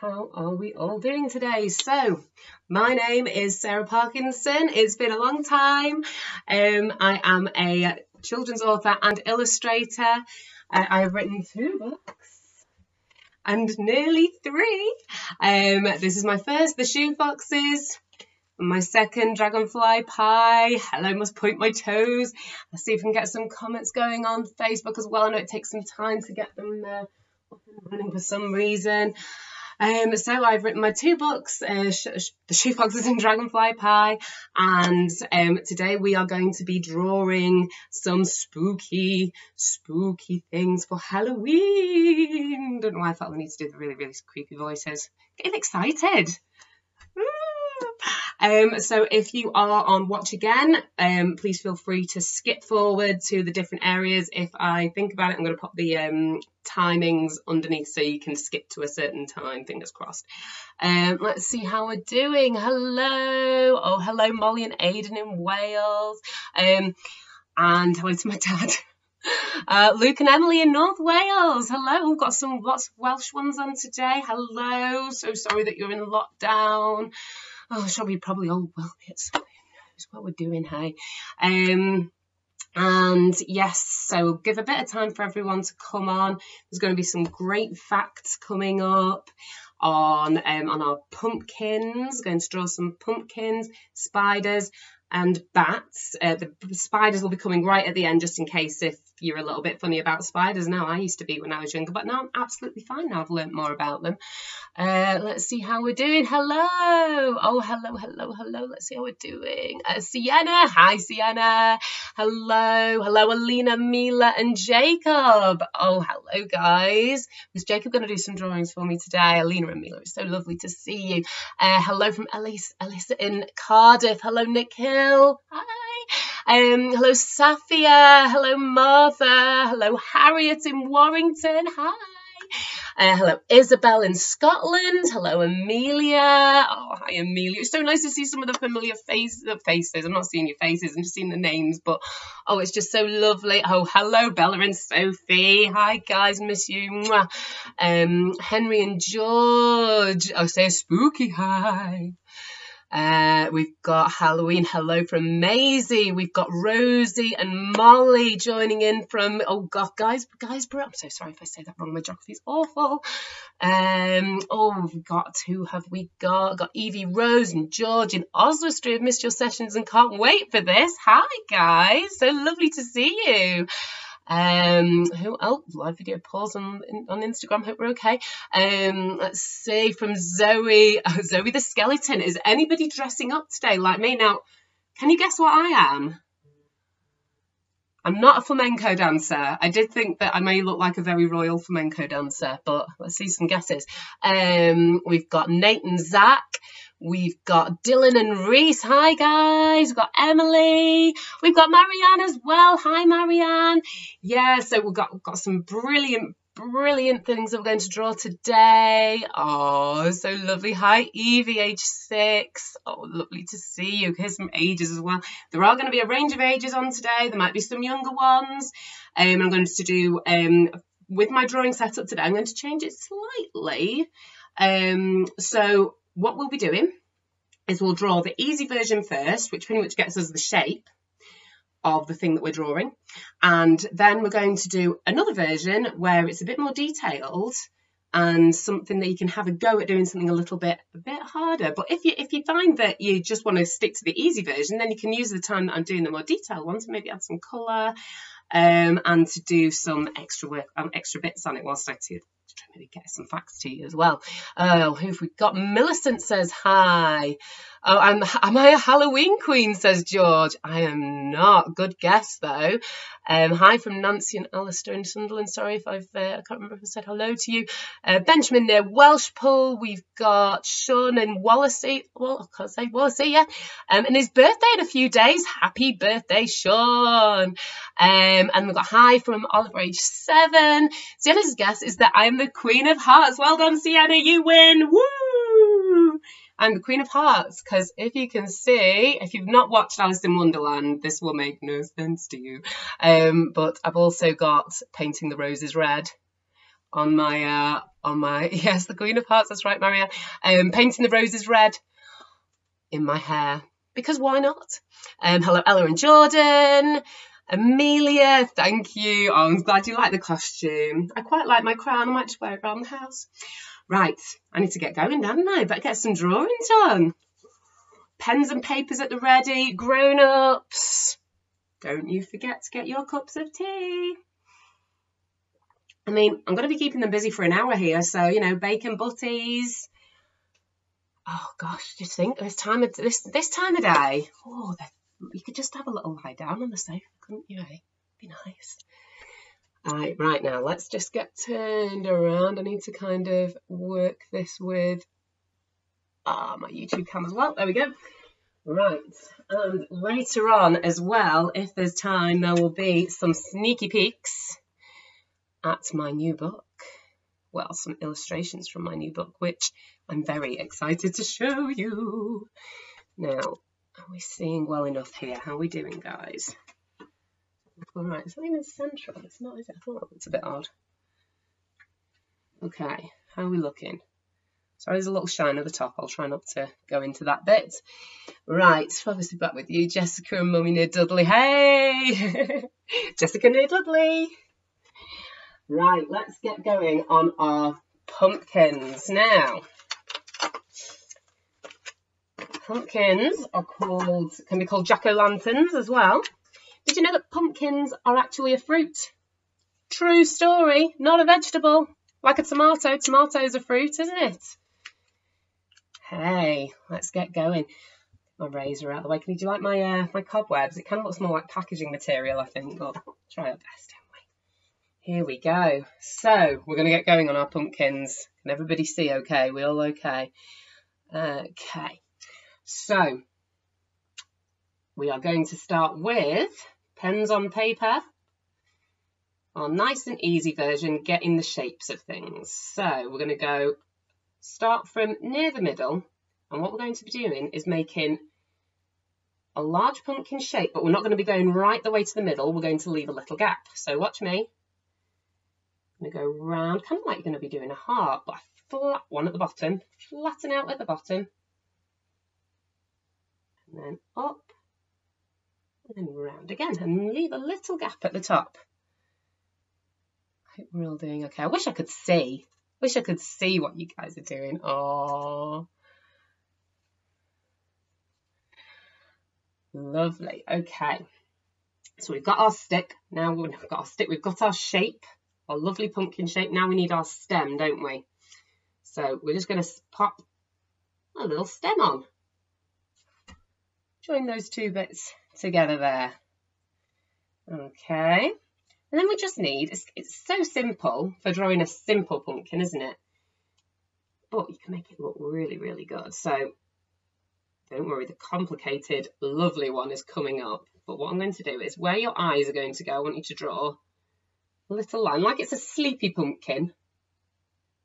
how are we all doing today? So, my name is Sarah Parkinson. It's been a long time. Um, I am a children's author and illustrator. Uh, I have written two books and nearly three. Um, this is my first, The Shoe Foxes. My second, Dragonfly Pie. Hello, must point my toes. Let's see if we can get some comments going on Facebook as well. I know it takes some time to get them uh, up and running for some reason. Um, so I've written my two books, uh, The Shoe Foxes and Dragonfly Pie, and um, today we are going to be drawing some spooky, spooky things for Halloween. Don't know why I felt the need to do the really, really creepy voices. Getting excited. Um, so if you are on watch again, um, please feel free to skip forward to the different areas. If I think about it, I'm going to pop the um, timings underneath so you can skip to a certain time, fingers crossed. Um, let's see how we're doing. Hello. Oh, hello, Molly and Aidan in Wales. Um, and hello to my dad. Uh, Luke and Emily in North Wales. Hello. We've got some lots of Welsh ones on today. Hello. So sorry that you're in lockdown oh, shall we probably all well be at something knows what we're doing, hey? Um, and yes, so give a bit of time for everyone to come on. There's going to be some great facts coming up on um, on our pumpkins. Going to draw some pumpkins, spiders, and bats. Uh, the spiders will be coming right at the end, just in case if you're a little bit funny about spiders. Now I used to be when I was younger, but now I'm absolutely fine. Now I've learnt more about them. Uh, let's see how we're doing. Hello. Oh, hello, hello, hello. Let's see how we're doing. Uh, Sienna. Hi, Sienna. Hello. Hello, Alina, Mila, and Jacob. Oh, hello, guys. Was Jacob going to do some drawings for me today? Alina and Mila, it's so lovely to see you. Uh, hello from Elise, Elisa in Cardiff. Hello, Nick Hill. Hi. Um, hello, Safia. Hello, Martha. Hello, Harriet in Warrington. Hi. Uh, hello, Isabel in Scotland. Hello, Amelia. Oh, hi, Amelia. It's so nice to see some of the familiar face, faces. I'm not seeing your faces, I'm just seeing the names, but oh, it's just so lovely. Oh, hello, Bella and Sophie. Hi, guys, miss you. Um, Henry and George. Oh, say a spooky hi. Uh, we've got Halloween Hello from Maisie. We've got Rosie and Molly joining in from, oh God, guys, guys, I'm so sorry if I say that wrong. My geography is awful. Um, oh, we've got, who have we got? Got Evie Rose and George in Oswestry. I've missed your sessions and can't wait for this. Hi, guys. So lovely to see you. Um, who oh live video pause on on Instagram. Hope we're okay. Um, let's see from Zoe. Oh, Zoe the skeleton. Is anybody dressing up today like me? Now, can you guess what I am? I'm not a flamenco dancer. I did think that I may look like a very royal flamenco dancer, but let's see some guesses. Um, we've got Nate and Zach. We've got Dylan and Reese. Hi, guys. We've got Emily. We've got Marianne as well. Hi, Marianne. Yeah, so we've got, we've got some brilliant, brilliant things we're going to draw today. Oh, so lovely. Hi, Evie, age six. Oh, lovely to see you. Here's some ages as well. There are going to be a range of ages on today. There might be some younger ones. Um, I'm going to do, um, with my drawing setup today, I'm going to change it slightly. Um, so what we'll be doing is we'll draw the easy version first, which pretty much gets us the shape of the thing that we're drawing. And then we're going to do another version where it's a bit more detailed and something that you can have a go at doing something a little bit a bit harder. But if you if you find that you just want to stick to the easy version, then you can use the time that I'm doing the more detailed ones, maybe add some colour um, and to do some extra work, um, extra bits on it whilst I do trying to get some facts to you as well. Oh, who've we got? Millicent says hi. Oh, I'm, am I a Halloween queen? Says George. I am not. Good guess though. Um, hi from Nancy and Alistair in Sunderland. Sorry if I've, uh, I can't remember if I said hello to you. Uh, Benjamin near Welshpool. We've got Sean and Wallasey. Well, I can't say Wallasey, yeah. Um, and his birthday in a few days. Happy birthday, Sean. Um, and we've got hi from Oliver, age seven. Sienna's guess is that I'm the Queen of Hearts. Well done, Sienna. You win. Woo! I'm the Queen of Hearts because if you can see, if you've not watched Alice in Wonderland, this will make no sense to you. Um, but I've also got Painting the Roses Red. on my uh, on my yes, the Queen of Hearts. That's right, Maria. Um, painting the roses red in my hair because why not? Um, hello, Ella and Jordan. Amelia, thank you. Oh, I'm glad you like the costume. I quite like my crown. I might just wear it around the house. Right, I need to get going, don't I? Better get some drawing done. Pens and papers at the ready. Grown-ups, don't you forget to get your cups of tea. I mean, I'm going to be keeping them busy for an hour here, so, you know, bacon butties. Oh, gosh, just think this time of, this, this time of day, oh, you could just have a little lie down on the sofa, couldn't you, eh? Be nice. Right, right now, let's just get turned around. I need to kind of work this with ah, my YouTube cam as well. There we go. Right, and later on as well, if there's time, there will be some sneaky peeks at my new book. Well, some illustrations from my new book, which I'm very excited to show you. Now, we seeing well enough here? How are we doing, guys? All right, it's not even central. It's not, is it? I thought it's a bit odd. Okay, how are we looking? Sorry, there's a little shine at the top. I'll try not to go into that bit. Right, obviously back with you, Jessica and Mummy Near Dudley. Hey! Jessica Near Dudley. Right, let's get going on our pumpkins now. Pumpkins are called, can be called jack-o'-lanterns as well. Did you know that pumpkins are actually a fruit? True story, not a vegetable. Like a tomato, tomato's a fruit, isn't it? Hey, let's get going. My razor out of the way. Can you do like my uh, my cobwebs? It kind of looks more like packaging material, I think, but try our best, don't we? Here we go. So, we're going to get going on our pumpkins. Can everybody see okay? We all okay? Okay. So, we are going to start with pens on paper, our nice and easy version, getting the shapes of things. So we're going to go start from near the middle, and what we're going to be doing is making a large pumpkin shape, but we're not going to be going right the way to the middle. We're going to leave a little gap. So watch me. I'm going to go round, kind of like you're going to be doing a heart, but a flat one at the bottom, flatten out at the bottom, and then up, and then round again and leave a little gap at the top. I hope we're all doing okay. I wish I could see. Wish I could see what you guys are doing. Oh, lovely. Okay, so we've got our stick. Now we've got our stick. We've got our shape, our lovely pumpkin shape. Now we need our stem, don't we? So we're just going to pop a little stem on. Join those two bits together there. Okay. And then we just need, it's, it's so simple for drawing a simple pumpkin, isn't it? But you can make it look really, really good. So don't worry, the complicated, lovely one is coming up. But what I'm going to do is where your eyes are going to go, I want you to draw a little line, like it's a sleepy pumpkin.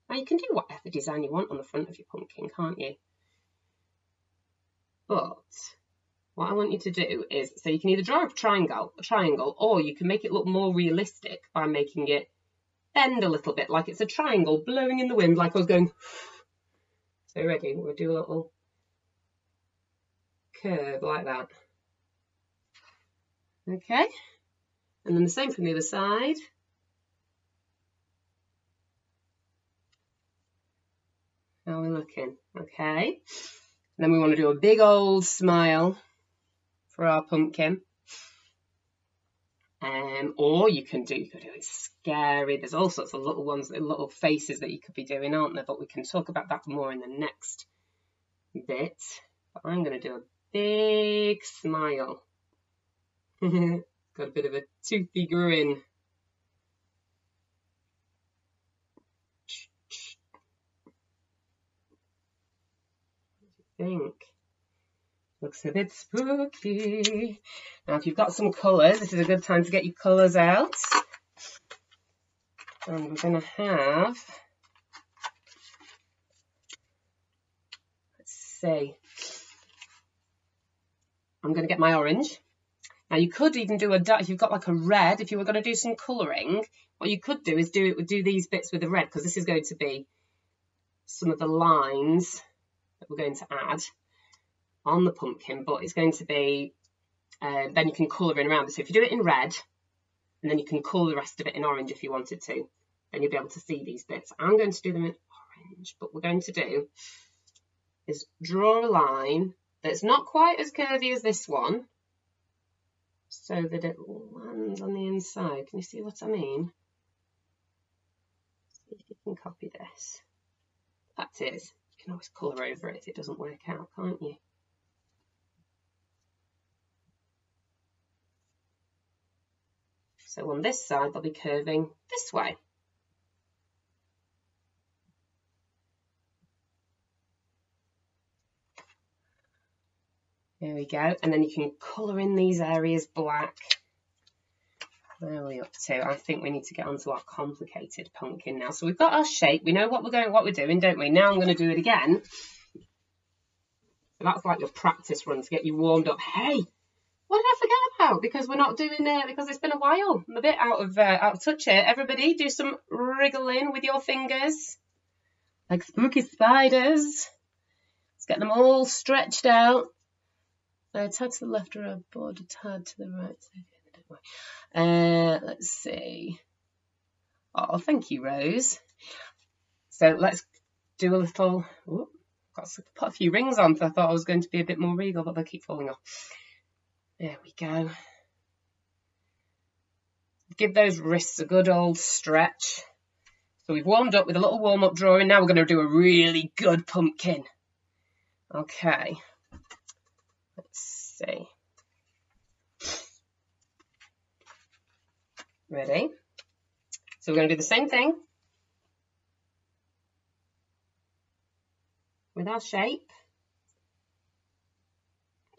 Now you can do whatever design you want on the front of your pumpkin, can't you? But what I want you to do is, so you can either draw a triangle, a triangle, or you can make it look more realistic by making it bend a little bit, like it's a triangle blowing in the wind, like I was going. So ready? We'll do a little curve like that. Okay, and then the same from the other side. How are we looking? Okay. Then we want to do a big old smile for our pumpkin. Um, or you can do, you could do it scary. There's all sorts of little ones, little faces that you could be doing, aren't there? But we can talk about that more in the next bit. But I'm going to do a big smile. Got a bit of a toothy grin. Think? Looks a bit spooky. Now, if you've got some colours, this is a good time to get your colours out. And we're going to have, let's see, I'm going to get my orange. Now, you could even do a, if you've got like a red, if you were going to do some colouring, What you could do is do it do these bits with the red because this is going to be some of the lines that we're going to add on the pumpkin, but it's going to be, uh, then you can colour in around. So if you do it in red, and then you can colour the rest of it in orange if you wanted to, then you'll be able to see these bits. I'm going to do them in orange, but we're going to do is draw a line that's not quite as curvy as this one, so that it lands on the inside. Can you see what I mean? See if you can copy this. That is, you can always colour over it if it doesn't work out, can't you? So on this side, they'll be curving this way. There we go. And then you can colour in these areas black. Where are we up to? I think we need to get onto our complicated pumpkin now. So we've got our shape. We know what we're going, what we're doing, don't we? Now I'm going to do it again. So that's like your practice run to get you warmed up. Hey, what did I forget about? Because we're not doing it, because it's been a while. I'm a bit out of, uh, out of touch here. Everybody do some wriggling with your fingers. Like spooky spiders. Let's get them all stretched out. A tad to the left or a board, a tad to the right. Uh, let's see. Oh, thank you, Rose. So let's do a little. Whoop, got put a few rings on. So I thought I was going to be a bit more regal, but they keep falling off. There we go. Give those wrists a good old stretch. So we've warmed up with a little warm-up drawing. Now we're going to do a really good pumpkin. Okay Let's see. Ready? So we're going to do the same thing with our shape.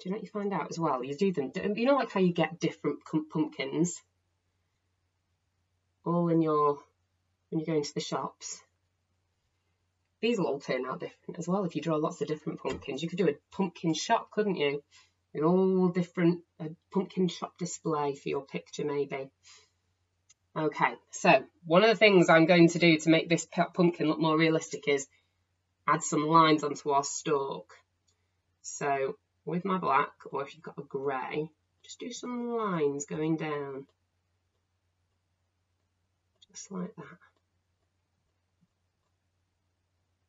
You know what you find out as well? You do them, you know like how you get different pumpkins all in your, when you go into the shops. These will all turn out different as well if you draw lots of different pumpkins. You could do a pumpkin shop, couldn't you? with all different pumpkin shop display for your picture maybe. Okay, so one of the things I'm going to do to make this pumpkin look more realistic is add some lines onto our stalk. So with my black, or if you've got a grey, just do some lines going down. Just like that.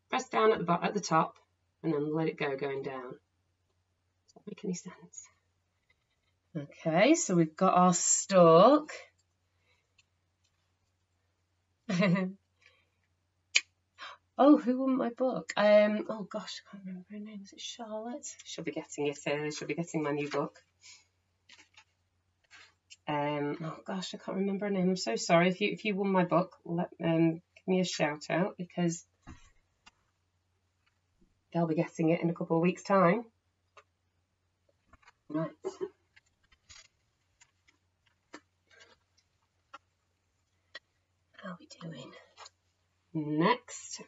Press down at the, at the top and then let it go going down Does that make any sense. Okay, so we've got our stalk. oh, who won my book? Um, oh gosh, I can't remember her name. Is it Charlotte? She'll be getting it. Uh, she'll be getting my new book. Um, oh gosh, I can't remember her name. I'm so sorry. If you if you won my book, let um give me a shout out because they'll be getting it in a couple of weeks' time. Right. How are we doing? Next.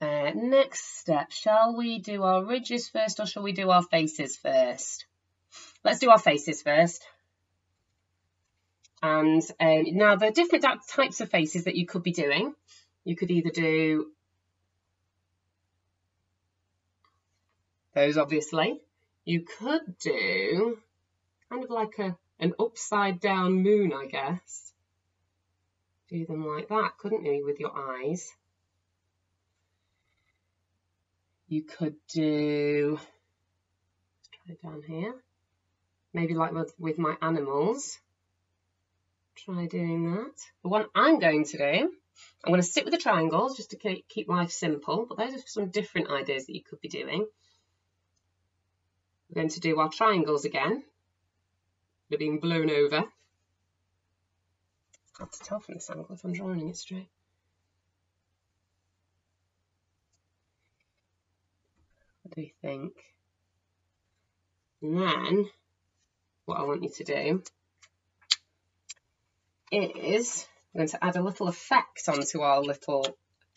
Uh, next step, shall we do our ridges first or shall we do our faces first? Let's do our faces first. And um, now there are different types of faces that you could be doing. You could either do those obviously, you could do kind of like a an upside down moon, I guess. Do them like that, couldn't you, with your eyes? You could do, let's try it down here, maybe like with, with my animals. Try doing that. The one I'm going to do, I'm going to stick with the triangles just to keep, keep life simple, but those are some different ideas that you could be doing. We're going to do our triangles again. They're being blown over. Hard to tell from this angle if I'm drawing it straight. You think? And then, what I want you to do is I'm going to add a little effect onto our little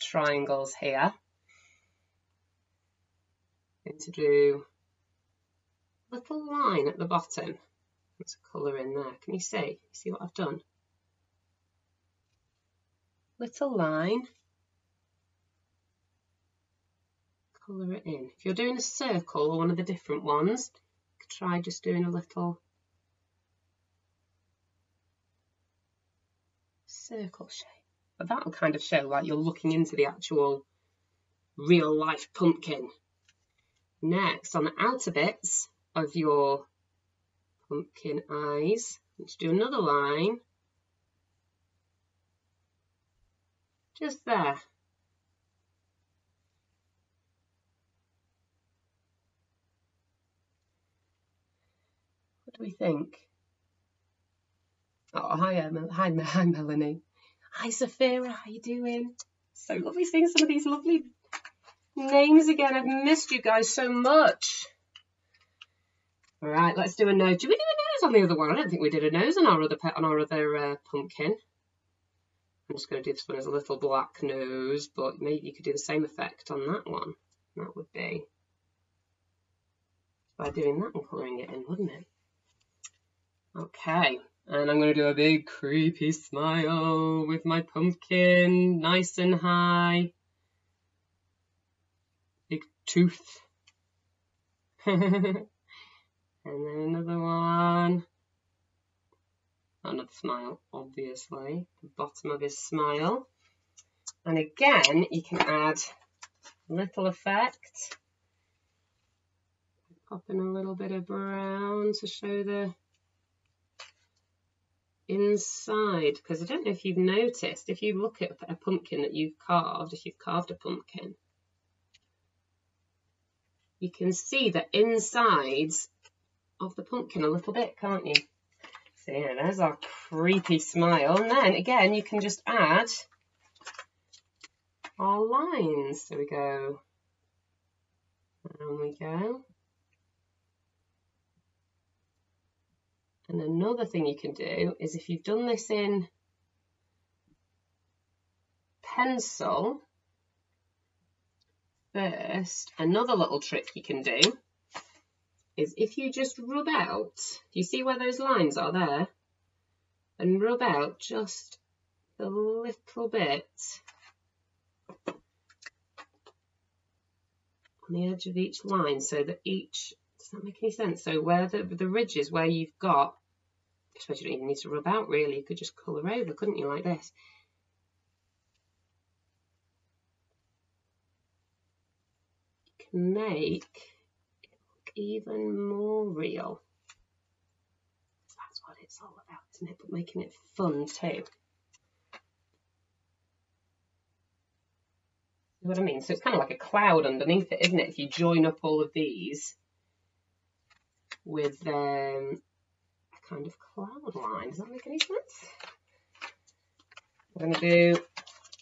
triangles here. I'm going to do a little line at the bottom. Let's colour in there. Can you see? See what I've done? little line, colour it in. If you're doing a circle or one of the different ones, try just doing a little circle shape. But that'll kind of show like you're looking into the actual real life pumpkin. Next, on the outer bits of your pumpkin eyes, let's do another line. Just there. Do we think? Oh, hi, Emma. Hi, hi, Melanie. Hi, Sophia. How you doing? So lovely seeing some of these lovely names again. I've missed you guys so much. All right, let's do a nose. Did we do a nose on the other one? I don't think we did a nose on our other pet on our other uh, pumpkin. I'm just going to do this one as a little black nose, but maybe you could do the same effect on that one. That would be by doing that and colouring it in, wouldn't it? Okay, and I'm going to do a big creepy smile with my pumpkin, nice and high. Big tooth. and then another one. Another smile, obviously. The bottom of his smile. And again, you can add little effect. Pop in a little bit of brown to show the inside because I don't know if you've noticed if you look at a pumpkin that you've carved if you've carved a pumpkin you can see the insides of the pumpkin a little bit can't you? So yeah there's our creepy smile. And then again you can just add our lines. So we go. And we go And another thing you can do is if you've done this in pencil first, another little trick you can do is if you just rub out, do you see where those lines are there? And rub out just a little bit on the edge of each line so that each does that make any sense? So where the, the ridges where you've got, I suppose you don't even need to rub out really, you could just colour over, couldn't you, like this? You can make it look even more real. That's what it's all about, isn't it? But making it fun too. what I mean? So it's kind of like a cloud underneath it, isn't it? If you join up all of these, with um, a kind of cloud line. Does that make any sense? We're going to do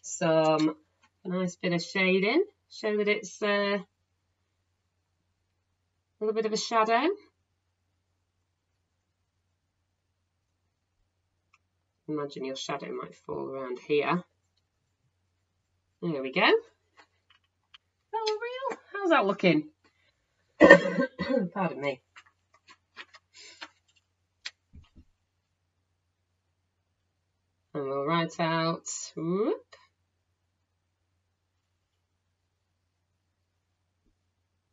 some a nice bit of shading, show that it's uh, a little bit of a shadow. Imagine your shadow might fall around here. There we go. Oh, real? How's that looking? Pardon me. And we'll write out whoop,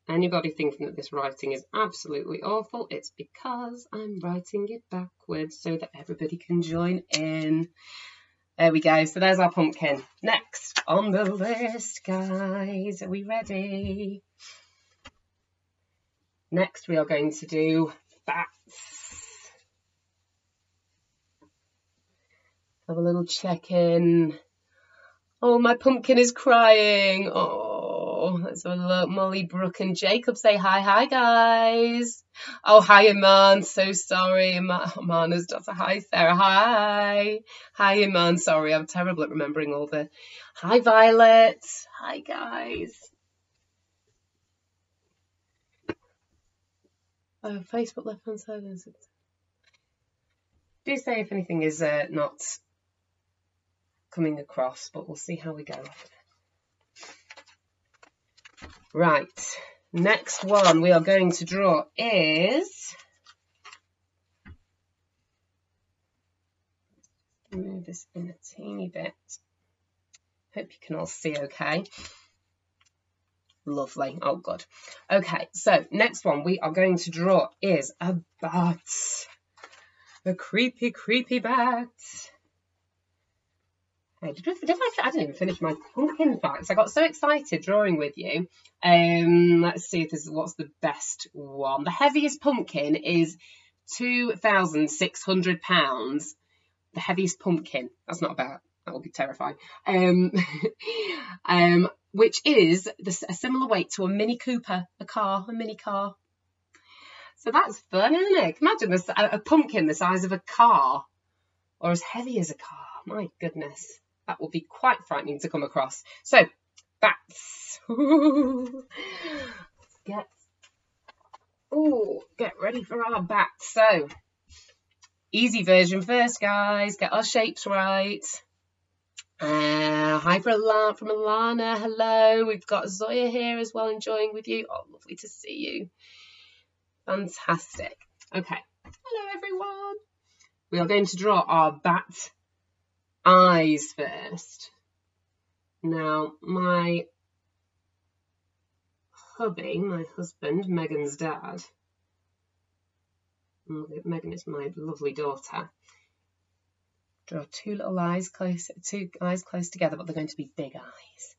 Anybody thinking that this writing is absolutely awful, it's because I'm writing it backwards so that everybody can join in. There we go. So there's our pumpkin. Next on the list, guys. Are we ready? Next, we are going to do bats. Have a little check in. Oh, my pumpkin is crying. Oh, let's have a look. Molly, Brooke, and Jacob say hi. Hi, guys. Oh, hi, Iman. So sorry. Iman has got a hi, Sarah. Hi. Hi, Iman. Sorry, I'm terrible at remembering all the. Hi, Violet. Hi, guys. Oh, Facebook left hand side. Do say if anything is uh, not coming across, but we'll see how we go. Right, next one we are going to draw is move this in a teeny bit. Hope you can all see okay. Lovely. Oh, good. Okay, so next one we are going to draw is a bat. A creepy, creepy bat. Hey, did, did I, I didn't even finish my pumpkin facts. I got so excited drawing with you. Um, let's see if this is what's the best one. The heaviest pumpkin is two thousand six hundred pounds. The heaviest pumpkin. That's not bad. That would be terrifying. Um, um, which is the, a similar weight to a Mini Cooper, a car, a mini car. So that's fun, isn't it? Imagine this, a, a pumpkin the size of a car, or as heavy as a car. My goodness, that would be quite frightening to come across. So, bats. get, oh, get ready for our bats. So, easy version first, guys. Get our shapes right. Uh, hi from, Alana, from Alana. Hello. We've got Zoya here as well, enjoying with you. Oh, lovely to see you. Fantastic. Okay. Hello, everyone. We are going to draw our bat eyes first. Now, my hubby, my husband, Megan's dad, oh, Megan is my lovely daughter, Draw two little eyes close, two eyes close together, but they're going to be big eyes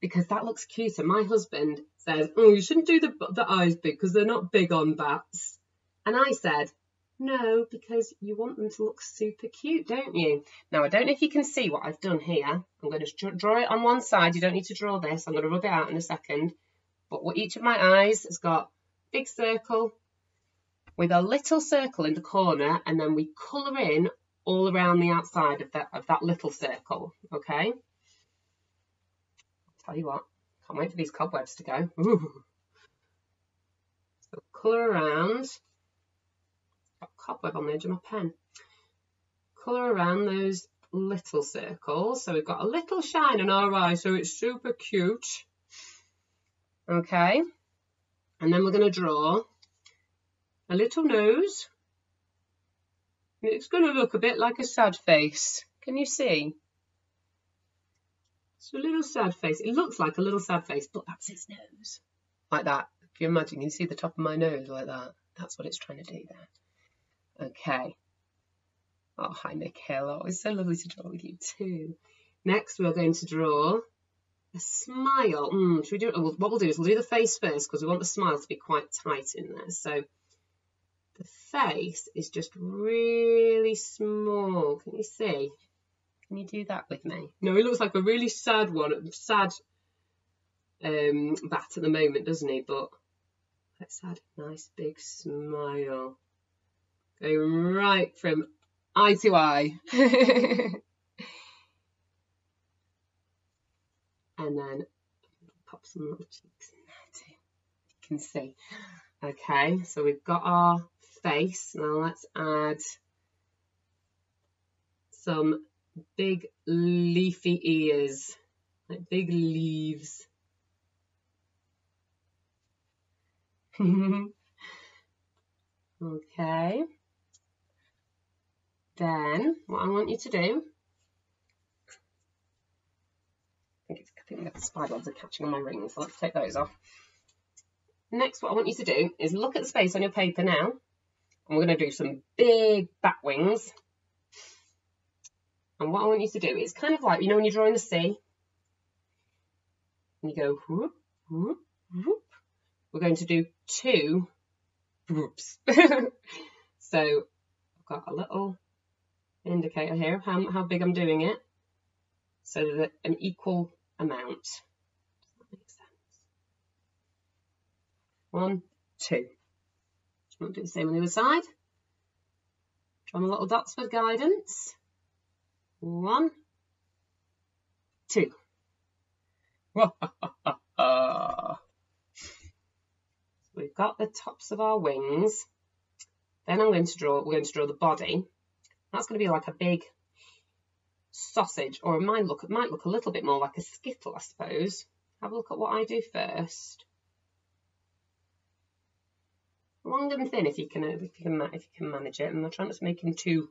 because that looks cuter. My husband says, "Oh, you shouldn't do the the eyes big because they're not big on bats." And I said, "No, because you want them to look super cute, don't you?" Now I don't know if you can see what I've done here. I'm going to draw it on one side. You don't need to draw this. I'm going to rub it out in a second. But what each of my eyes has got big circle with a little circle in the corner, and then we colour in all around the outside of that of that little circle. Okay. I'll tell you what, can't wait for these cobwebs to go. Ooh. So colour around. Cobweb on the edge of my pen. Colour around those little circles. So we've got a little shine in our eye, so it's super cute. Okay. And then we're going to draw a little nose it's going to look a bit like a sad face. Can you see? It's a little sad face. It looks like a little sad face, but that's its nose. Like that. If you imagine, you see the top of my nose like that. That's what it's trying to do there. Okay. Oh, hi, Michaela. Oh, it's so lovely to draw with you too. Next, we're going to draw a smile. Mm, should we do it? What we'll do is we'll do the face first because we want the smile to be quite tight in there. So the face is just really small. Can you see? Can you do that with me? No, he looks like a really sad one, sad um, bat at the moment, doesn't he? But let's add a nice big smile. Right from eye to eye. and then pop some little cheeks in there too. You can see. Okay, so we've got our face. Now let's add some big leafy ears, like big leaves. okay. Then what I want you to do, I think, it's, I think the spider webs are catching on my rings, so let's take those off. Next, what I want you to do is look at the space on your paper now and we're going to do some big bat wings. And what I want you to do is kind of like, you know, when you're drawing the sea, and you go whoop, whoop, whoop. We're going to do two whoops. so I've got a little indicator here how, how big I'm doing it. So that an equal amount. One, two. We'll do the same on the other side. Draw my little dots for guidance. One, two. we've got the tops of our wings. Then I'm going to draw, we're going to draw the body. That's going to be like a big sausage, or it might look, it might look a little bit more like a skittle, I suppose. Have a look at what I do first long and thin if you can if you can if you can manage it. I'm not trying to make him too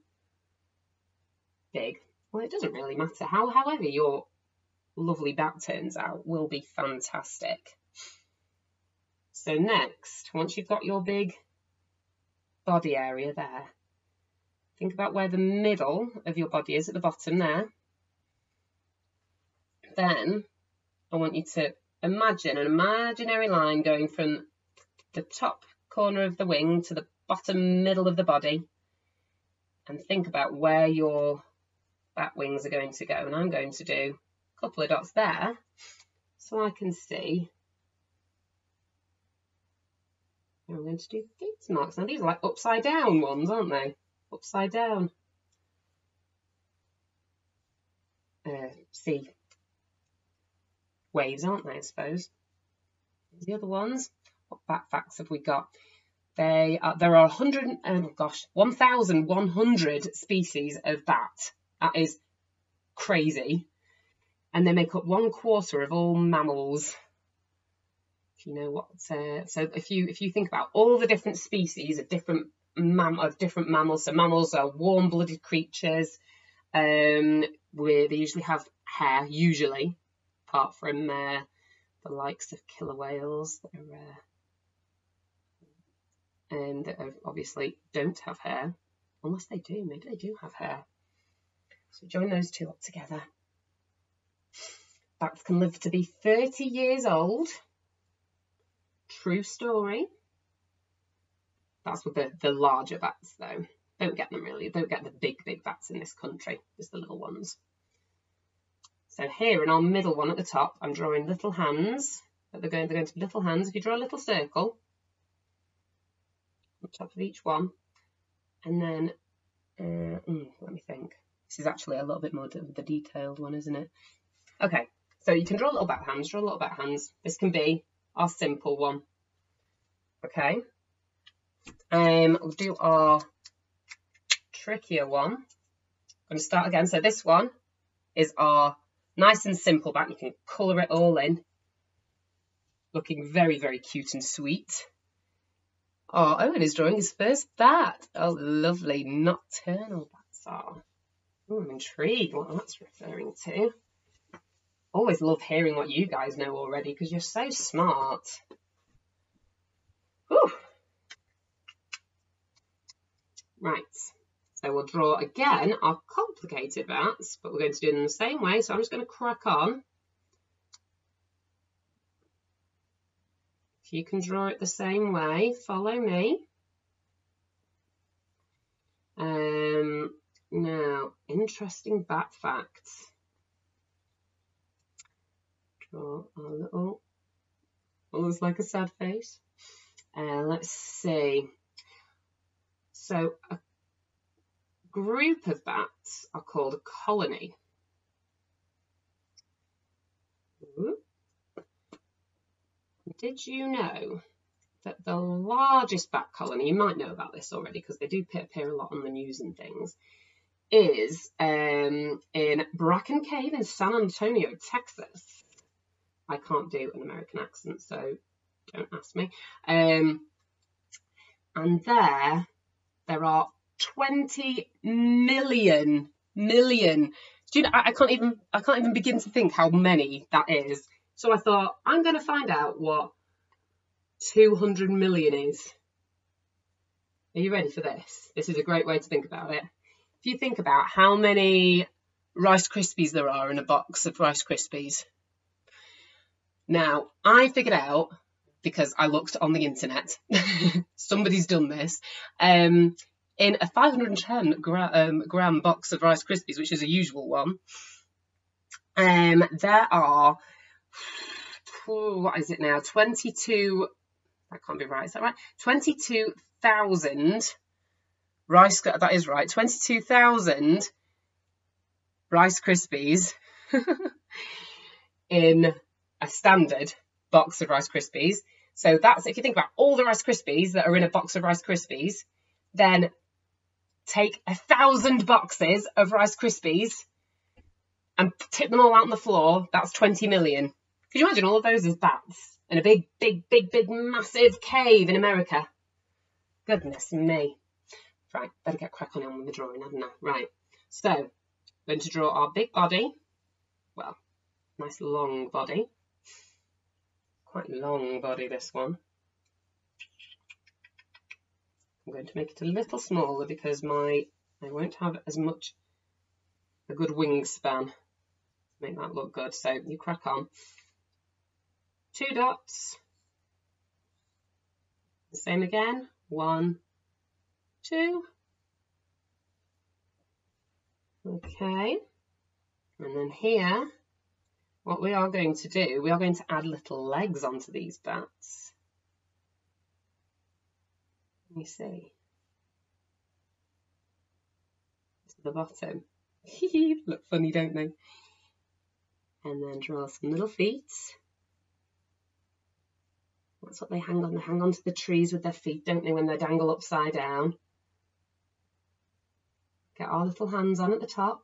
big. Well, it doesn't really matter. How, however, your lovely bat turns out will be fantastic. So next, once you've got your big body area there, think about where the middle of your body is at the bottom there. Then I want you to imagine an imaginary line going from the top corner of the wing to the bottom middle of the body and think about where your bat wings are going to go. And I'm going to do a couple of dots there so I can see. I'm going to do these marks. Now these are like upside down ones, aren't they? Upside down. Uh, see waves, aren't they, I suppose? The other ones, what bat facts have we got? They are, there are 100, oh gosh, 1,100 species of bat. That is crazy. And they make up one quarter of all mammals. If you know what, uh, so if you if you think about all the different species of different mam of different mammals, so mammals are warm-blooded creatures. Um, where they usually have hair, usually, apart from uh, the likes of killer whales that are uh, and that obviously don't have hair, unless they do, maybe they do have hair. So join those two up together. Bats can live to be 30 years old. True story. That's with the, the larger bats though. Don't get them really, don't get the big, big bats in this country, just the little ones. So here in our middle one at the top, I'm drawing little hands. They're going, they're going to be little hands. If you draw a little circle, on top of each one. And then, uh, mm, let me think. This is actually a little bit more of the detailed one, isn't it? Okay, so you can draw little bat hands, draw little bat hands. This can be our simple one. Okay. Um, we'll do our trickier one. I'm going to start again. So this one is our nice and simple bat. You can colour it all in. Looking very, very cute and sweet. Oh, Owen is drawing his first bat. Oh, lovely. Nocturnal bats are. Oh, I'm intrigued what that's referring to. Always love hearing what you guys know already because you're so smart. Right, so we'll draw again our complicated bats, but we're going to do them the same way. So I'm just going to crack on. If you can draw it the same way, follow me. Um, now, interesting bat facts. Draw a little, almost like a sad face. Uh, let's see. So a group of bats are called a colony. Did you know that the largest bat colony, you might know about this already because they do appear a lot on the news and things, is um, in Bracken Cave in San Antonio, Texas. I can't do an American accent, so don't ask me. Um, and there, there are 20 million, million. Do you know, I, I can't even, I can't even begin to think how many that is. So I thought, I'm going to find out what 200 million is. Are you ready for this? This is a great way to think about it. If you think about how many Rice Krispies there are in a box of Rice Krispies. Now, I figured out, because I looked on the internet, somebody's done this, um, in a 510 gra um, gram box of Rice Krispies, which is a usual one, um, there are what is it now? 22, that can't be right, is that right? 22,000 Rice, that is right, 22,000 Rice Krispies in a standard box of Rice Krispies. So that's, if you think about all the Rice Krispies that are in a box of Rice Krispies, then take a thousand boxes of Rice Krispies and tip them all out on the floor, that's 20 million. Could you imagine all of those as bats in a big, big, big, big, massive cave in America? Goodness me. Right, better get cracking on with the drawing, hadn't I? Right, so, going to draw our big body. Well, Nice long body. Quite long body, this one. I'm going to make it a little smaller because my I won't have as much a good wingspan to make that look good. So you crack on. Two dots. The same again. One, two. Okay. And then here, what we are going to do, we are going to add little legs onto these bats. Let me see. To the bottom. Look funny, don't they? And then draw some little feet. That's what they hang on. They hang onto the trees with their feet, don't they, when they dangle upside down. Get our little hands on at the top.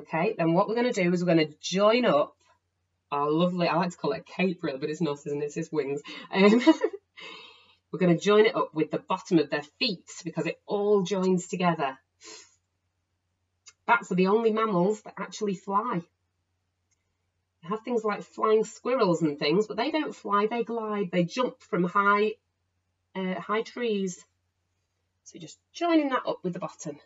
Okay, then what we're going to do is we're going to join up our lovely, I like to call it a cape really, but it's not, isn't it? It's just wings. Um, we're going to join it up with the bottom of their feet because it all joins together. Bats are the only mammals that actually fly. You have things like flying squirrels and things, but they don't fly, they glide, they jump from high, uh, high trees. So just joining that up with the bottom.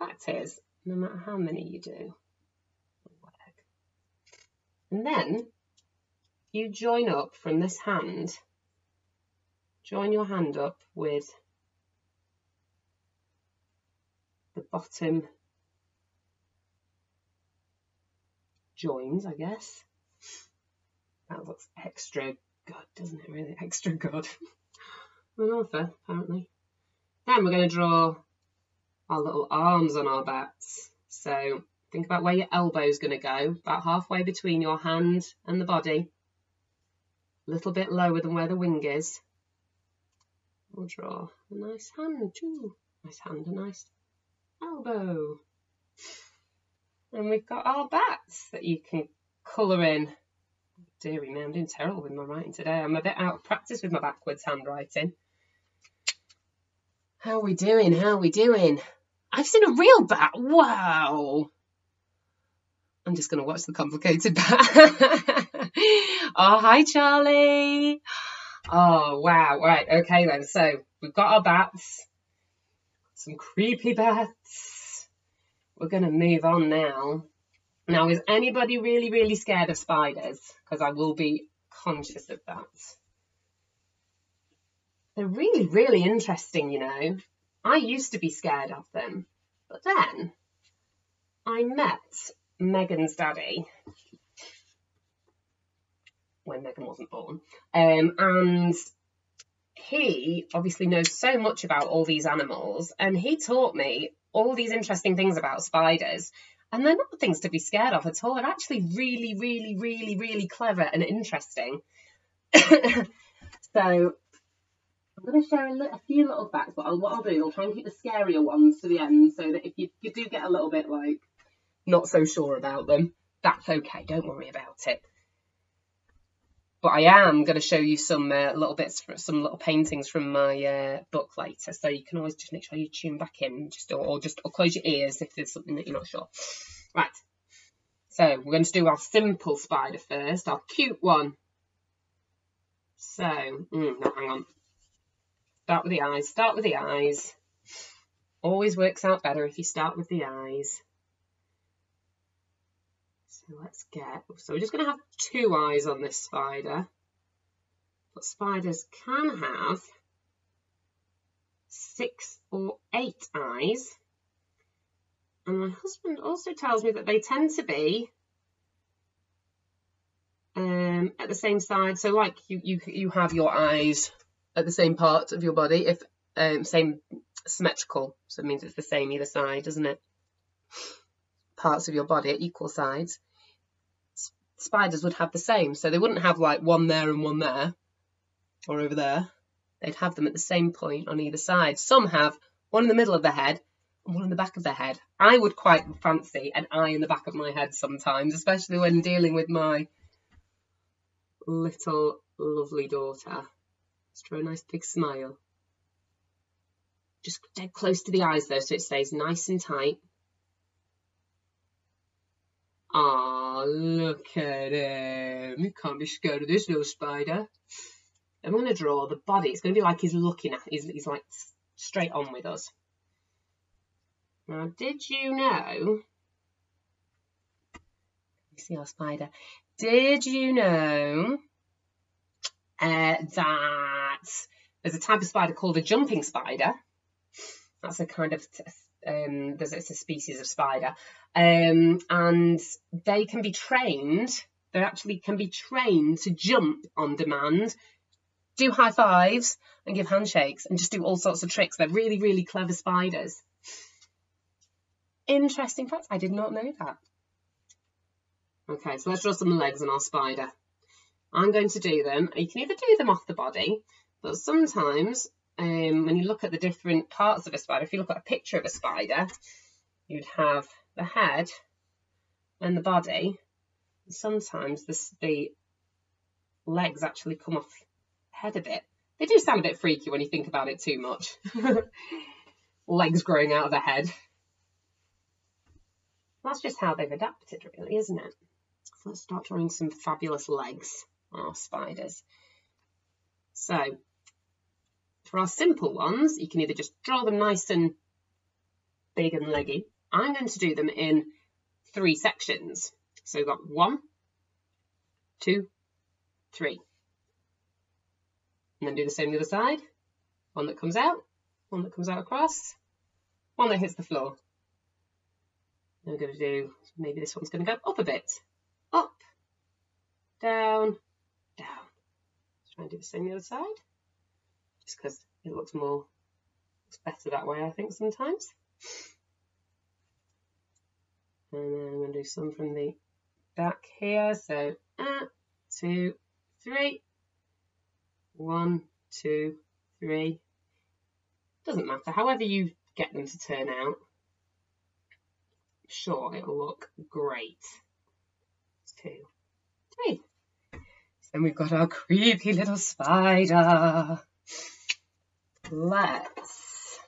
That is, no matter how many you do. And then you join up from this hand, join your hand up with the bottom joins, I guess. That looks extra good, doesn't it? Really extra good. I'm an author, apparently. Then we're going to draw our little arms on our bats. So think about where your elbow is going to go, about halfway between your hand and the body. A little bit lower than where the wing is. We'll draw a nice hand too. Nice hand, a nice elbow. And we've got our bats that you can colour in. Deary me, I'm doing terrible with my writing today. I'm a bit out of practice with my backwards handwriting. How are we doing? How are we doing? I've seen a real bat. Wow. I'm just going to watch the complicated bat. oh, hi, Charlie. Oh, wow. Right. Okay, then. So we've got our bats some creepy bats. We're going to move on now. Now, is anybody really, really scared of spiders? Because I will be conscious of that. They're really, really interesting, you know. I used to be scared of them, but then I met Megan's daddy when Megan wasn't born, um, and he obviously knows so much about all these animals and he taught me all these interesting things about spiders and they're not things to be scared of at all. They're actually really really really really clever and interesting. So I'm going to share a, li- a, few little facts, but I'll, what I'll do, is I'll try and keep the scarier ones to the end so that if you, you do get a little bit like not so sure about them, that's okay. Don't worry about it but I am going to show you some uh, little bits, some little paintings from my uh, book later. So you can always just make sure you tune back in, just or, or just or close your ears if there's something that you're not sure. Right. So we're going to do our simple spider first, our cute one. So, mm, no, hang on. Start with the eyes. Start with the eyes. Always works out better if you start with the eyes So let's get, so we're just going to have two eyes on this spider. But spiders can have six or eight eyes. And my husband also tells me that they tend to be um, at the same side. So like you, you, you have your eyes at the same part of your body, if um, same symmetrical. So it means it's the same either side, doesn't it? Parts of your body at equal sides spiders would have the same. So they wouldn't have like one there and one there or over there. They'd have them at the same point on either side. Some have one in the middle of the head and one in the back of the head. I would quite fancy an eye in the back of my head sometimes, especially when dealing with my little lovely daughter. Let's draw a nice big smile. Just dead close to the eyes though, so it stays nice and tight. Ah, look at him. You can't be scared of this little spider. I'm going to draw the body. It's going to be like he's looking at, he's, he's like straight on with us. Now, did you know, you see our spider, did you know uh, that there's a type of spider called a jumping spider? That's a kind of um, there's it's a species of spider, um, and they can be trained. They actually can be trained to jump on demand, do high fives, and give handshakes, and just do all sorts of tricks. They're really, really clever spiders. Interesting fact. I did not know that. Okay, so let's draw some legs on our spider. I'm going to do them. You can either do them off the body, but sometimes um, when you look at the different parts of a spider, if you look at a picture of a spider, you'd have the head and the body. Sometimes the legs actually come off the head a bit. They do sound a bit freaky when you think about it too much. legs growing out of the head. That's just how they've adapted, really, isn't it? So let's start drawing some fabulous legs on our spiders. So for our simple ones, you can either just draw them nice and big and leggy. I'm going to do them in three sections. So we've got one, two, three. And then do the same the other side. One that comes out, one that comes out across, one that hits the floor. We're going to do, maybe this one's going to go up a bit. Up, down, down. Let's try and do the same the other side just because it looks more, looks better that way, I think, sometimes. And then I'm going to do some from the back here. So, uh, two, three, one, two, three. Doesn't matter, however you get them to turn out. sure it'll look great. Two, three. Then we've got our creepy little spider let's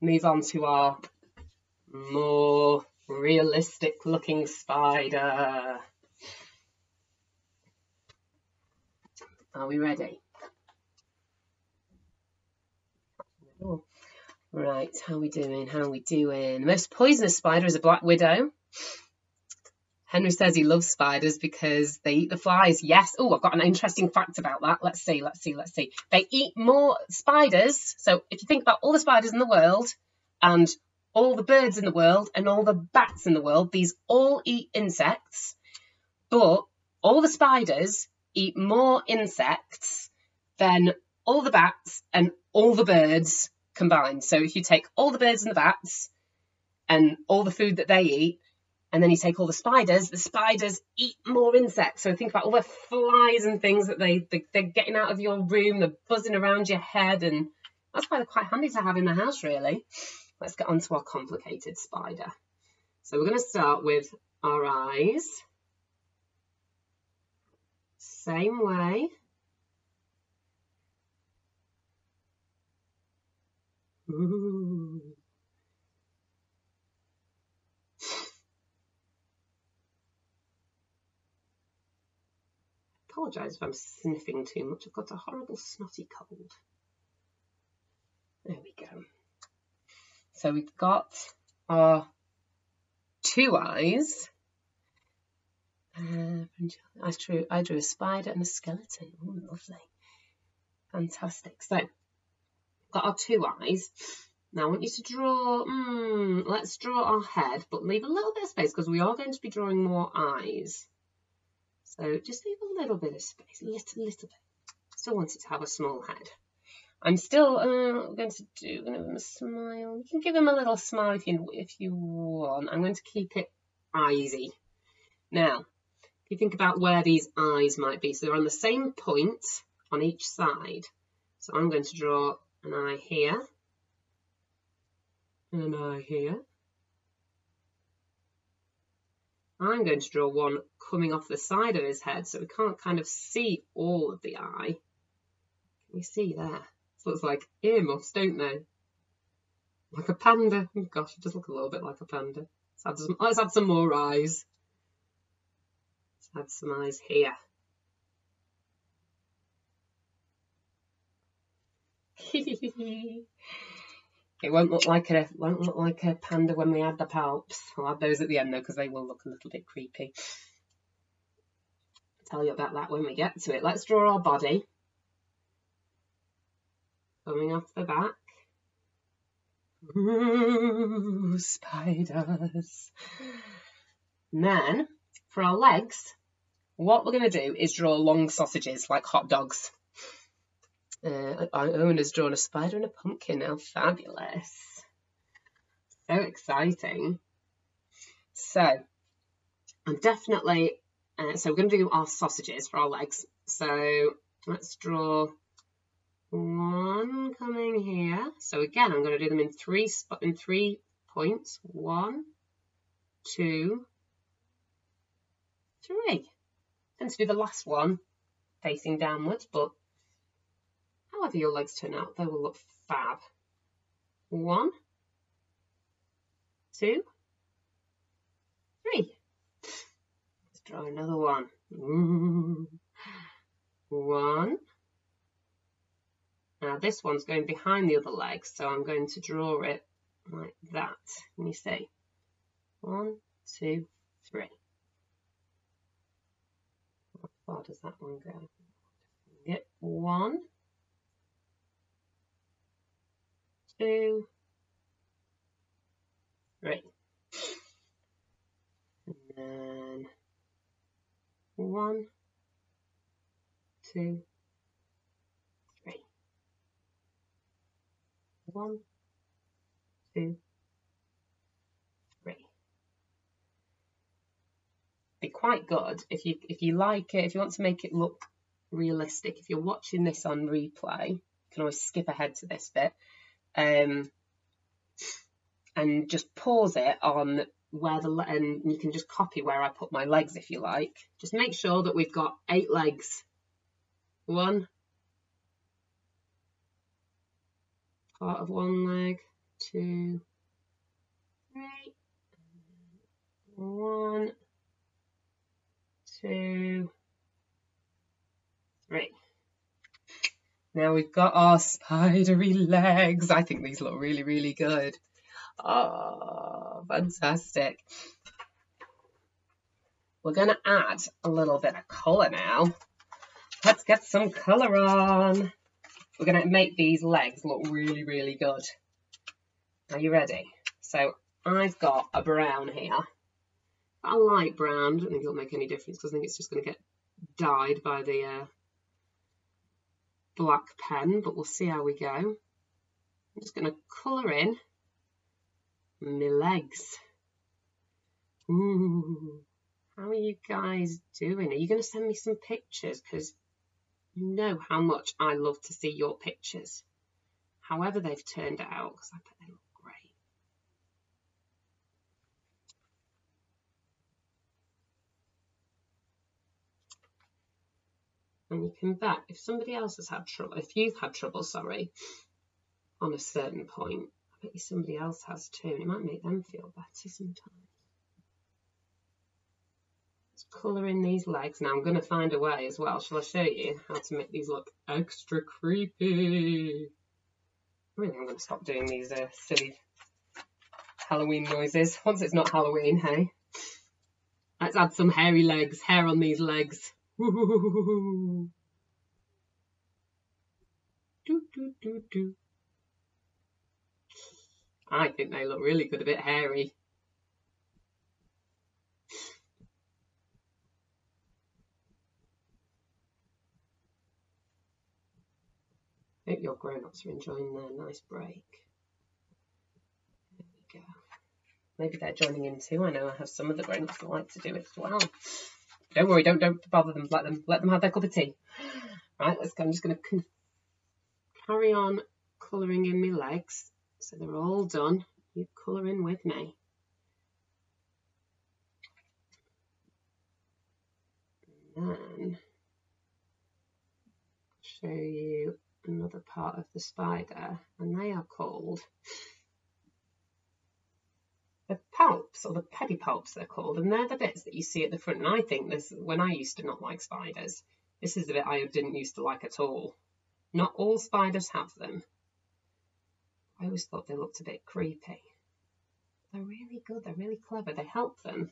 move on to our more realistic looking spider. Are we ready? Right, how are we doing? How are we doing? The most poisonous spider is a black widow. Henry says he loves spiders because they eat the flies. Yes. Oh, I've got an interesting fact about that. Let's see, let's see, let's see. They eat more spiders. So if you think about all the spiders in the world and all the birds in the world and all the bats in the world, these all eat insects. But all the spiders eat more insects than all the bats and all the birds combined. So if you take all the birds and the bats and all the food that they eat, and then you take all the spiders, the spiders eat more insects. So think about all the flies and things that they, they, they're getting out of your room, they're buzzing around your head, and that's why they're quite handy to have in the house, really. Let's get on to our complicated spider. So we're going to start with our eyes. Same way. Ooh. Apologise if I'm sniffing too much. I've got a horrible snotty cold. There we go. So we've got our two eyes. Uh, I drew, I drew a spider and a skeleton. Lovely. Fantastic. So, got our two eyes. Now I want you to draw, mm, let's draw our head, but leave a little bit of space because we are going to be drawing more eyes. So just leave a little bit of space, a little, little bit. Still want it to have a small head. I'm still uh, going to do going to give him a smile. You can give him a little smile if you if you want. I'm going to keep it easy. Now, if you think about where these eyes might be, so they're on the same point on each side. So I'm going to draw an eye here, and an eye here, I'm going to draw one coming off the side of his head so we can't kind of see all of the eye. Can you see there? This looks like earmuffs, don't they? Like a panda. Oh gosh, it does look a little bit like a panda. Let's add some, let's add some more eyes. Let's add some eyes here. it won't look like a won't look like a panda when we add the palps. I'll add those at the end though because they will look a little bit creepy. I'll tell you about that when we get to it. Let's draw our body. Coming off the back. Ooh, spiders. And then for our legs, what we're going to do is draw long sausages like hot dogs. Uh, our owner's drawn a spider and a pumpkin now. Fabulous. So exciting. So, I'm definitely, uh, so we're going to do our sausages for our legs. So, let's draw one coming here. So again, I'm going to do them in three spot in three points. One, two, three. And to do the last one facing downwards, but however your legs turn out, they will look fab. One, two, three. Let's draw another one. One, now this one's going behind the other leg, so I'm going to draw it like that. Can you see? One, two, three. How far does that one go? Get one, two, three. And then one, two, One, two, three. Be quite good if you if you like it, if you want to make it look realistic. If you're watching this on replay, you can always skip ahead to this bit. Um, and just pause it on where the and you can just copy where I put my legs if you like. Just make sure that we've got eight legs. One, part of one leg, two, three, one, two, three. Now we've got our spidery legs. I think these look really, really good. Oh, fantastic. We're going to add a little bit of colour now. Let's get some colour on. We're going to make these legs look really, really good. Are you ready? So I've got a brown here. A light brown. I don't think it'll make any difference because I think it's just going to get dyed by the uh, black pen, but we'll see how we go. I'm just going to colour in my legs. Ooh, how are you guys doing? Are you going to send me some pictures? Because you know how much I love to see your pictures, however they've turned out, because I they And you can bet if somebody else has had trouble, if you've had trouble, sorry, on a certain point, I bet you somebody else has too, and it might make them feel better sometimes Let's colour in these legs. Now I'm going to find a way as well. Shall I show you how to make these look extra creepy? I really, I'm going to stop doing these uh, silly Halloween noises. Once it's not Halloween, hey? Let's add some hairy legs, hair on these legs. I think they look really good, a bit hairy. hope your grown-ups are enjoying their nice break. There we go. Maybe they're joining in too. I know I have some of the grown-ups that like to do it as well. Don't worry, don't don't bother them. Let them let them have their cup of tea. Right, let's go. I'm just going to carry on colouring in my legs. So they're all done. You colour in with me. then show you another part of the spider and they are called the palps or the pedipalps they're called and they're the bits that you see at the front. And I think this when I used to not like spiders this is the bit I didn't used to like at all. Not all spiders have them. I always thought they looked a bit creepy. They're really good they're really clever they help them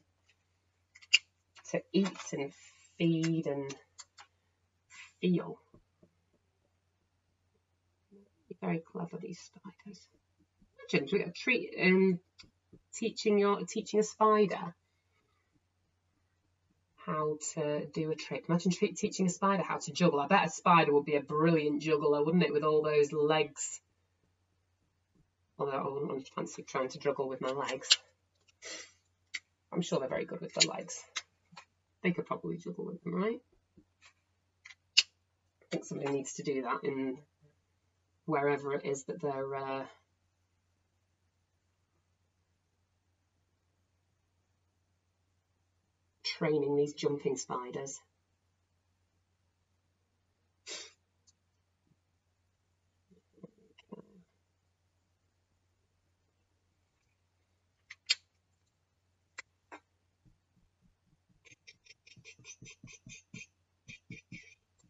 to eat and feed and feel. Very clever these spiders. Imagine we a treat um, teaching your teaching a spider how to do a trick. Imagine teaching a spider how to juggle. I bet a spider would be a brilliant juggler, wouldn't it, with all those legs? Although I wouldn't fancy trying to juggle with my legs. I'm sure they're very good with their legs. They could probably juggle with them, right? I think somebody needs to do that in wherever it is that they're uh, training these jumping spiders.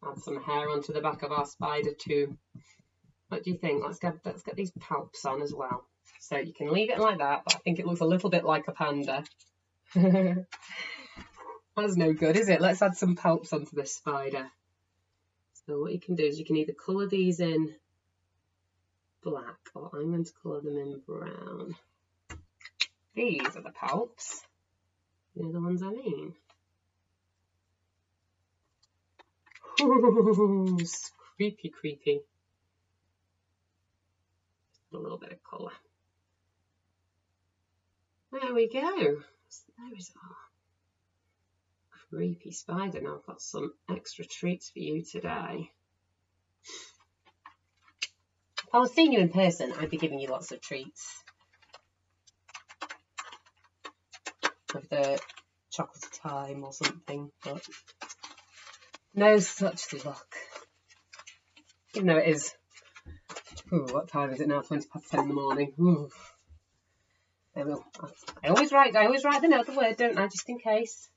Add some hair onto the back of our spider too. What do you think? Let's get let's get these palps on as well. So you can leave it like that, but I think it looks a little bit like a panda. That's no good, is it? Let's add some palps onto this spider. So what you can do is you can either colour these in black or I'm going to colour them in brown. These are the palps. They're the ones I mean. Ooh, creepy, creepy. a little bit of colour. There we go. There is our creepy spider. Now I've got some extra treats for you today. If I was seeing you in person, I'd be giving you lots of treats. Of the chocolate time or something, but no such luck. Even though it is, ooh, what time is it now? 20 past 10 in the morning. Ooh. I always write, I always write the note, the word, don't I, just in case.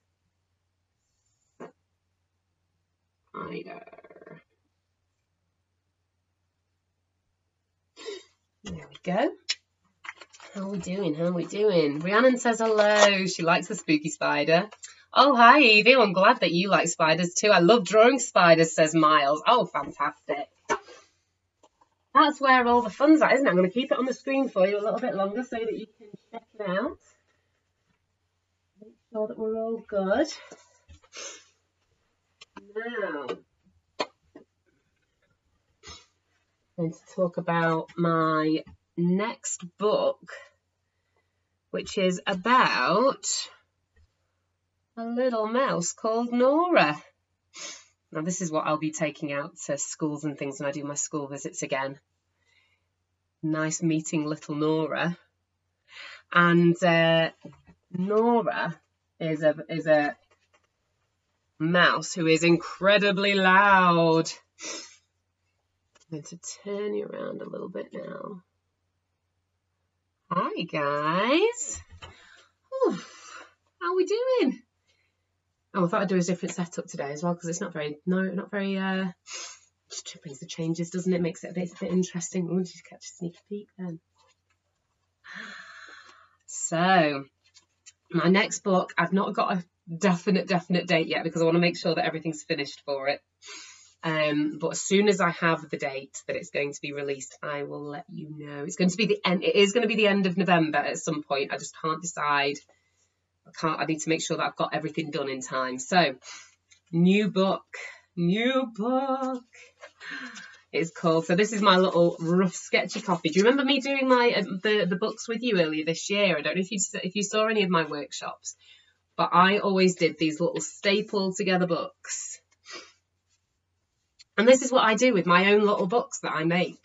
There we go. How are we doing? How are we doing? Rhiannon says hello. She likes the spooky spider. Oh, hi, Evie. I'm glad that you like spiders too. I love drawing spiders, says Miles. Oh, fantastic. That's where all the fun's at, isn't it? I'm going to keep it on the screen for you a little bit longer so that you can check it out. Make sure that we're all good. Now, I'm going to talk about my next book, which is about a little mouse called Nora. Now, this is what I'll be taking out to schools and things when I do my school visits again. Nice meeting little Nora. And uh, Nora is a is a mouse who is incredibly loud. I'm going to turn you around a little bit now. Hi guys. Oof, how are we doing? Oh, I thought I'd do a different setup today as well because it's not very, no, not very, uh, just brings the changes, doesn't it? Makes it a bit, a bit interesting. We'll just catch a sneak peek then. So, my next book, I've not got a definite, definite date yet because I want to make sure that everything's finished for it. Um, but as soon as I have the date that it's going to be released, I will let you know. It's going to be the end. It is going to be the end of November at some point. I just can't decide. I can't. I need to make sure that I've got everything done in time. So, new book, new book. It's called. So this is my little rough sketchy copy. Do you remember me doing my uh, the the books with you earlier this year? I don't know if you if you saw any of my workshops, but I always did these little stapled together books. And this is what I do with my own little books that I make.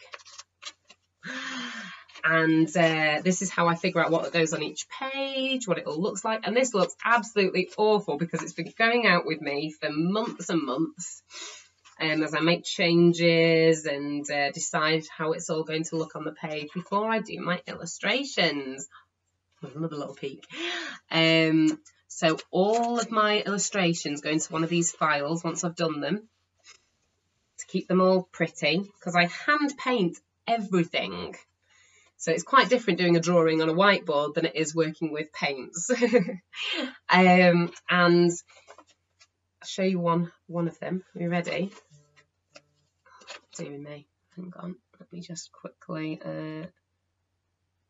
and uh, this is how I figure out what goes on each page, what it all looks like. And this looks absolutely awful because it's been going out with me for months and months. Um, as I make changes and uh, decide how it's all going to look on the page before I do my illustrations. Another little peek. Um, so all of my illustrations go into one of these files once I've done them to keep them all pretty because I hand paint everything. So it's quite different doing a drawing on a whiteboard than it is working with paints. um, and I'll show you one one of them. Are you ready? Dear me, hang on. Let me just quickly uh,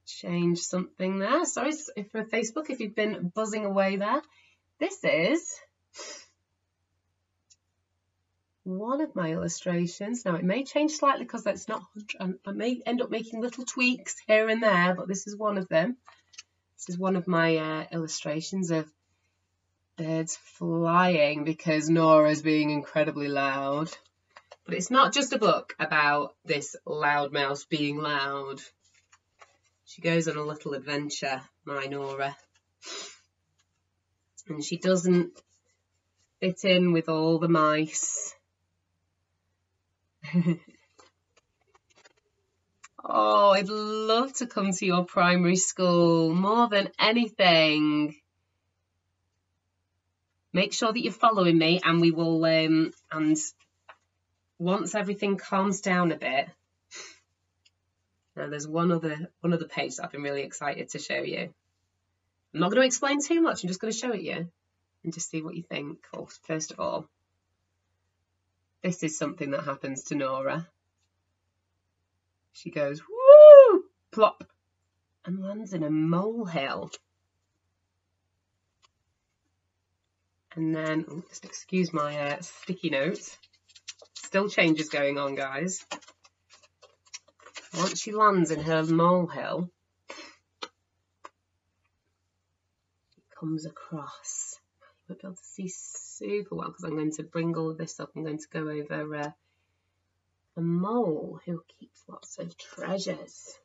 change something there. Sorry for Facebook if you've been buzzing away there. This is one of my illustrations. Now it may change slightly because that's not, I may end up making little tweaks here and there, but this is one of them. This is one of my uh, illustrations of birds flying because Nora's being incredibly loud. But it's not just a book about this loud mouse being loud. She goes on a little adventure, my Nora. And she doesn't fit in with all the mice oh, I'd love to come to your primary school more than anything. Make sure that you're following me and we will, um, and once everything calms down a bit, now there's one other, one other page that I've been really excited to show you. I'm not going to explain too much, I'm just going to show it you and just see what you think, first of all. This is something that happens to Nora. She goes, woo, plop, and lands in a molehill. And then, just excuse my uh, sticky notes. Still changes going on, guys. Once she lands in her molehill, she comes across You won't be able to see super well because I'm going to bring all of this up. I'm going to go over uh, a mole who keeps lots of treasures.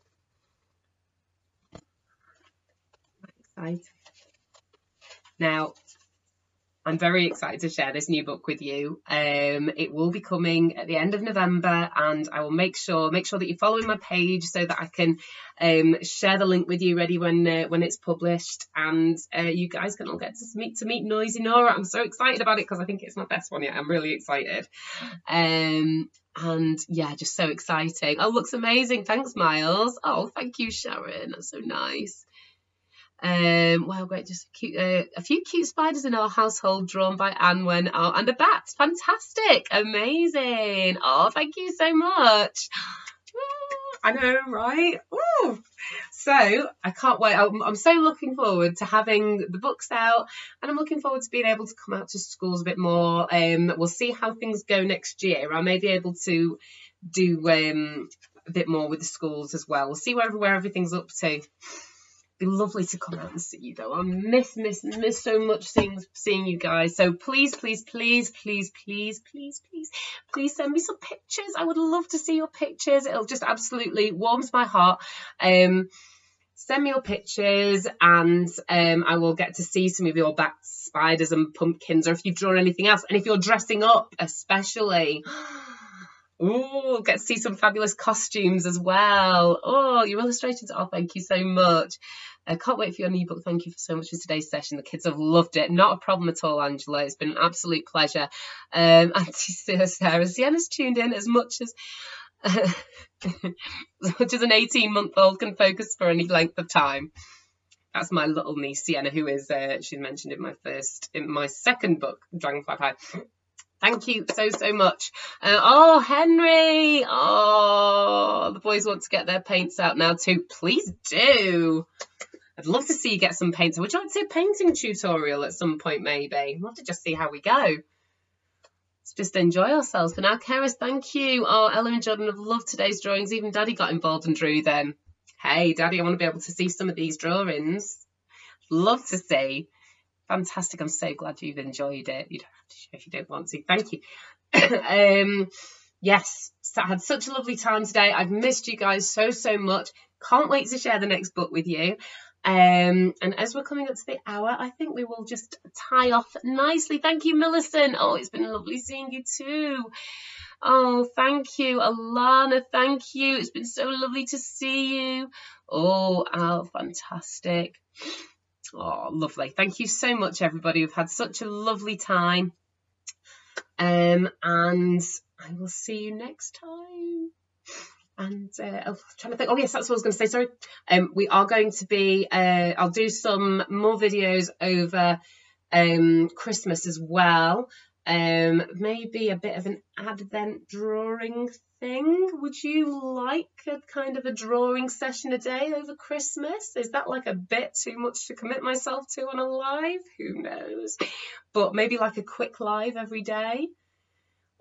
Now, I'm very excited to share this new book with you. Um, it will be coming at the end of November, and I will make sure make sure that you're following my page so that I can um, share the link with you ready when uh, when it's published, and uh, you guys can all get to meet to meet Noisy Nora. I'm so excited about it because I think it's my best one yet. I'm really excited. Um, and yeah, just so exciting. Oh, looks amazing. Thanks, Miles. Oh, thank you, Sharon. That's so nice. Um, great! Just cute, uh, a few cute spiders in our household, drawn by Anne when out, and a bat. Fantastic, amazing! Oh, thank you so much. I know, right? Ooh. So I can't wait. I'm, I'm, so looking forward to having the books out, and I'm looking forward to being able to come out to schools a bit more. Um, we'll see how things go next year. I may be able to do um, a bit more with the schools as well. We'll see where where everything's up to be lovely to come out and see you though. I miss, miss, miss so much seeing, seeing you guys. So please, please, please, please, please, please, please, please send me some pictures. I would love to see your pictures. It'll just absolutely warms my heart. Um, send me your pictures and um, I will get to see some of your bats, spiders and pumpkins or if you've drawn anything else. And if you're dressing up especially. Ooh, get to see some fabulous costumes as well. Oh, your illustrations. Oh, thank you so much. I can't wait for your new book. Thank you so much for today's session. The kids have loved it. Not a problem at all, Angela. It's been an absolute pleasure. Um, Auntie Sarah Sienna's tuned in as much as as an 18 month old can focus for any length of time. That's my little niece Sienna, who is uh, she's mentioned in my first, in my second book, Dragonfly Pie. Thank you so, so much. Uh, oh, Henry. Oh, the boys want to get their paints out now too. Please do. I'd love to see you get some paints. Would you like to see a painting tutorial at some point, maybe? I'd love to just see how we go. Let's just enjoy ourselves. For now, Keris, thank you. Oh, Ella and Jordan have loved today's drawings. Even Daddy got involved and drew them. Hey, Daddy, I want to be able to see some of these drawings. Love to see. Fantastic. I'm so glad you've enjoyed it. You don't have to if you don't want to. Thank you. um, yes, I had such a lovely time today. I've missed you guys so, so much. can't wait to share the next book with you. Um, and as we're coming up to the hour, I think we will just tie off nicely. Thank you, Millicent. Oh, it's been lovely seeing you too. Oh, thank you, Alana. Thank you. It's been so lovely to see you. Oh, Al, fantastic. Oh, lovely. Thank you so much, everybody. We've had such a lovely time. Um, and I will see you next time. And uh, oh, I'm trying to think. Oh yes, that's what I was going to say. Sorry. Um, we are going to be. Uh, I'll do some more videos over um Christmas as well. Um, maybe a bit of an advent drawing thing. Would you like a kind of a drawing session a day over Christmas? Is that like a bit too much to commit myself to on a live? Who knows? But maybe like a quick live every day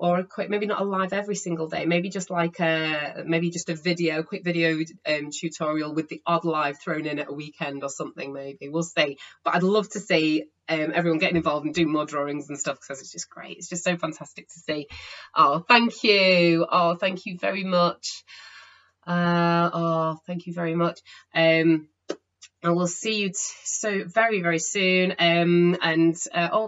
or a quick maybe not a live every single day maybe just like a maybe just a video quick video um, tutorial with the odd live thrown in at a weekend or something maybe. We'll see. But i'd love to see um, everyone getting involved and doing more drawings and stuff because it's just great. It's just so fantastic to see. Oh thank you. Oh thank you very much. Uh, oh thank you very much. Um and we'll see you so very very soon. Um and uh, oh